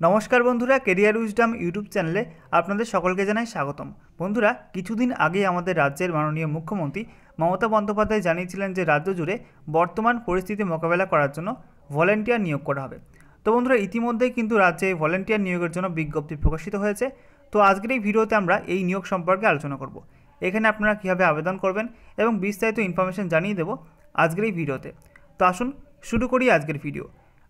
নমস্কার বন্ধুরা career wisdom YouTube চ্যানেলে আপনাদের সকলকে জানাই স্বাগতম। বন্ধুরা, কিছুদিন আগে আমাদের রাজ্যের মাননীয় মুখ্যমন্ত্রী মমতা বন্দ্যোপাধ্যায় জানিয়েছিলেন যে, রাজ্য জুড়ে বর্তমান পরিস্থিতি মোকাবেলা করার জন্য ভলেন্টিয়ার নিয়োগ করা হবে। তো বন্ধুরা, ইতিমধ্যেই কিন্তু রাজ্যে ভলেন্টিয়ার নিয়োগের জন্য বিজ্ঞপ্তি প্রকাশিত হয়েছে। তো আজকের এই ভিডিওতে আমরা এই নিয়োগ সম্পর্কে আলোচনা করব। এখানে আপনারা কীভাবে আবেদন করবেন এবং বিস্তারিত ইনফরমেশন জানিয়ে দেবো আজকের এই ভিডিওতে। তো আসুন শুরু করি আজকের ভিডিও।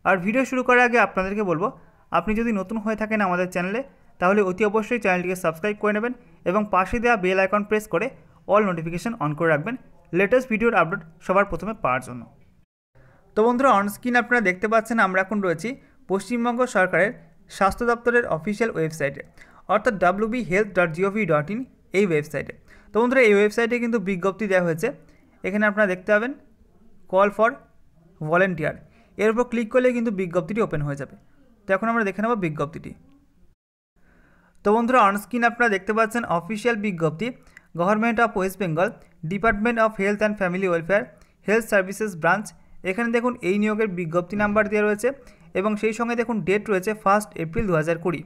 আর ভিডিও শুরু করার আগে আপনাদেরকে বলব আপনি যদি নতুন হয়ে থাকেন আমাদের চ্যানেলে, তাহলে অতি অবশ্যই চ্যানেলটিকে সাবস্ক্রাইব করে নেবেন এবং পাশে দেওয়া বেল আইকন প্রেস করে অল নোটিফিকেশান অন করে রাখবেন লেটেস্ট ভিডিওর আপডেট সবার প্রথমে পাওয়ার জন্য। তো বন্ধুরা অনস্ক্রিন আপনারা দেখতে পাচ্ছেন আমরা এখন রয়েছি পশ্চিমবঙ্গ সরকারের স্বাস্থ্য দপ্তরের অফিসিয়াল ওয়েবসাইটে অর্থাৎ W B health dot G O V dot in এই ওয়েবসাইটে তো বন্ধুরা, এই ওয়েবসাইটে কিন্তু বিজ্ঞপ্তি দেওয়া হয়েছে। এখানে আপনারা দেখতে পাবেন কল ফর ভলেন্টিয়ার এর উপর ক্লিক করলে কিন্তু বিজ্ঞপ্তিটি ওপেন হয়ে যাবে। তো এখন আমরা দেখে নেব বিজ্ঞপ্তিটি। তো বন্ধুরা অনস্ক্রিন আপনারা দেখতে পাচ্ছেন অফিসিয়াল বিজ্ঞপ্তি। Government of West Bengal department of health and family welfare health services branch এখানে দেখুন এই নিয়োগের বিজ্ঞপ্তি নাম্বার দেওয়া রয়েছে এবং সেই সঙ্গে দেখুন ডেট রয়েছে ফার্স্ট এপ্রিল দু হাজার কুড়ি।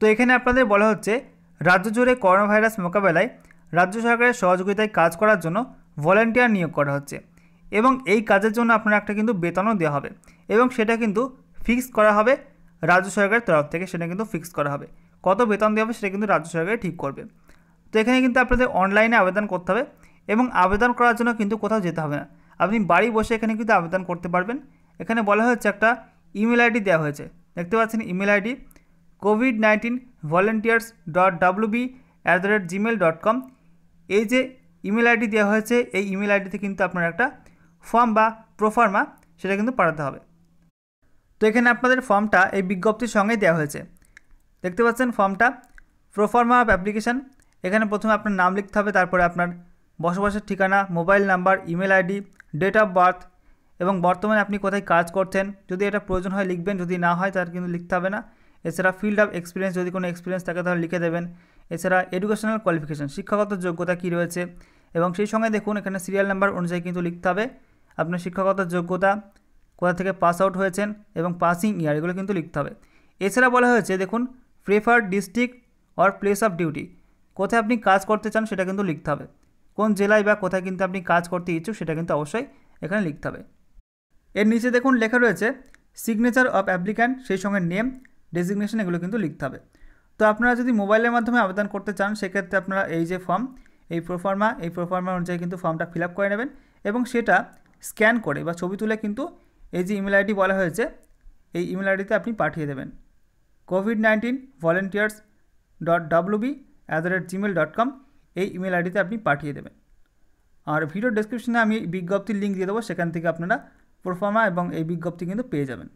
তো এখানে আপনাদের বলা হচ্ছে, রাজ্য জুড়ে করোনা ভাইরাস মোকাবেলায় রাজ্য সরকারের সহযোগিতায় কাজ করার জন্য ভলেন্টিয়ার নিয়োগ করা হচ্ছে এবং এই কাজের জন্য আপনার একটা কিন্তু বেতনও দেওয়া হবে এবং সেটা কিন্তু ফিক্স করা হবে রাজ্য সরকারের তরফ থেকে, সেটা কিন্তু ফিক্স করা হবে। কত বেতন দেওয়া হবে সেটা কিন্তু রাজ্য সরকার ঠিক করবে। তো এখানে কিন্তু আপনাদের অনলাইনে আবেদন করতে হবে এবং আবেদন করার জন্য কিন্তু কোথাও যেতে হবে না। আপনি বাড়ি বসে এখানে কিন্তু আবেদন করতে পারবেন। এখানে বলা হয়েছে একটা ইমেল আইডি দেওয়া হয়েছে। দেখতে পাচ্ছেন email ID COVID nineteen volunteers dot W B at the rate Gmail dot com এই যে ইমেল আইডি দেওয়া হয়েছে, এই ইমেল আইডিতে কিন্তু আপনার একটা ফর্ম বা প্রোফার্মা সেটা কিন্তু পাঠাতে হবে। তো এখানে আপনাদের ফর্মটা এই বিজ্ঞপ্তির সঙ্গে দেওয়া হয়েছে। দেখতে পাচ্ছেন ফর্মটা? Proforma of application. এখানে প্রথমে আপনার নাম লিখতে হবে, তারপরে আপনার বসবাসের ঠিকানা, mobile number, email ID, date of birth এবং বর্তমানে আপনি কোথায় কাজ করছেন। যদি এটা প্রয়োজন হয় লিখবেন, যদি না হয় তার কিন্তু লিখতে হবে না। এছাড়া ফিল্ড অফ এক্সপিরিয়েন্স যদি কোনো এক্সপিরিয়েন্স থাকে তাহলে লিখে দেবেন। এছাড়া এডুকেশনাল কোয়ালিফিকেশান শিক্ষাগত যোগ্যতা কী রয়েছে? এবং সেই সঙ্গে দেখুন, এখানে সিরিয়াল নাম্বার অনুযায়ী কিন্তু লিখতে হবে। আপনার শিক্ষাগত যোগ্যতা কোথা থেকে পাস আউট হয়েছেন এবং পাসিং ইয়ার এগুলো কিন্তু লিখতে হবে। এছাড়া বলা হয়েছে, দেখুন preferred district or place of duty কোথায় আপনি কাজ করতে চান সেটা কিন্তু লিখতে হবে। কোন জেলায় বা কোথায় কিন্তু আপনি কাজ করতে ইচ্ছুক সেটা কিন্তু অবশ্যই এখানে লিখতে হবে। এর নিচে দেখুন, লেখা রয়েছে সিগনেচার অফ অ্যাপ্লিক্যান্ট সেই সঙ্গে নেম ডেজিগনেশন এগুলো কিন্তু লিখতে হবে। তো আপনারা যদি মোবাইলের মাধ্যমে আবেদন করতে চান, সেক্ষেত্রে আপনারা এই যে ফর্ম এই প্রোফার্মা এই প্রোফার্মা অনুযায়ী কিন্তু ফর্মটা ফিল করে নেবেন এবং সেটা স্ক্যান করে বা ছবি তুলে কিন্তু এই যে ইমেল আইডি বলা হয়েছে, এই ইমেল আইডিতে আপনি পাঠিয়ে দেবেন। COVID nineteen volunteers dot W B at the rate Gmail dot com এই ইমেল আইডিতে আপনি পাঠিয়ে দেবেন। আর ভিডিও ডেসক্রিপশনে আমি বিজ্ঞপ্তির লিঙ্ক দিয়ে দেবো, সেখান থেকে আপনারা প্রফর্মা এবং এই বিজ্ঞপ্তি কিন্তু পেয়ে যাবেন।